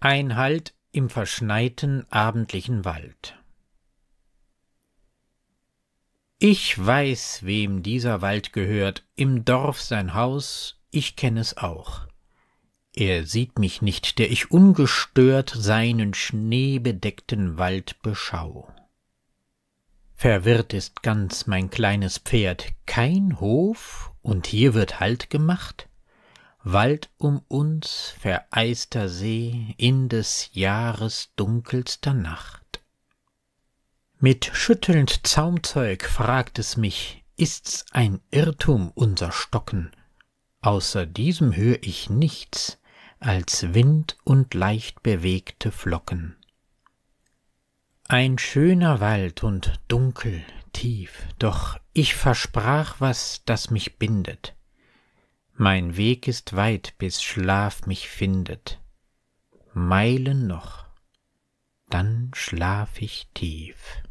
Ein Halt im verschneiten abendlichen Wald. Ich weiß, wem dieser Wald gehört, im Dorf sein Haus, ich kenn es auch. Er sieht mich nicht, der ich ungestört seinen schneebedeckten Wald beschau. Verwirrt ist ganz mein kleines Pferd, kein Hof, und hier wird Halt gemacht? Wald um uns, vereister See, in des Jahres dunkelster Nacht. Mit schüttelnd Zaumzeug fragt es mich, ist's ein Irrtum unser Stocken? Außer diesem hör ich nichts als Wind und leicht bewegte Flocken. Ein schöner Wald und dunkel, tief, doch ich versprach was, das mich bindet. Mein Weg ist weit, bis Schlaf mich findet. Meilen noch, dann schlaf ich tief.